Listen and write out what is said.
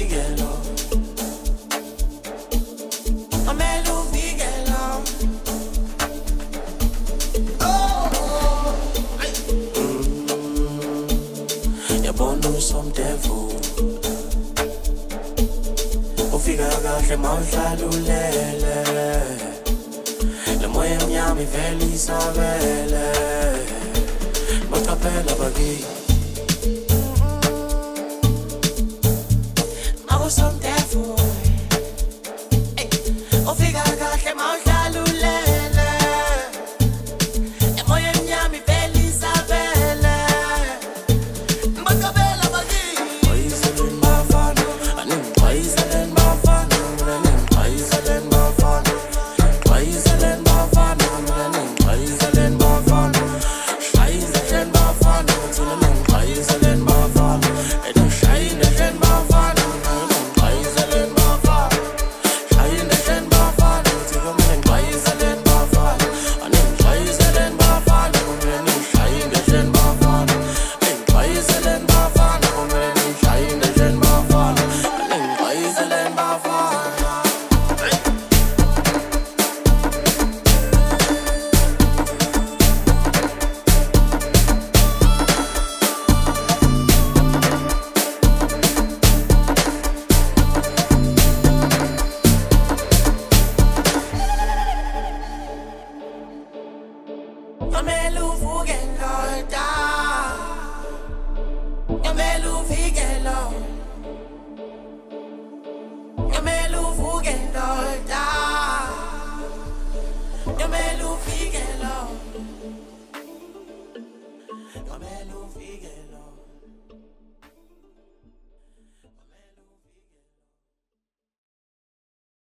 uvikelo Amele uvikelo Yabona Jag med Lou vågen låta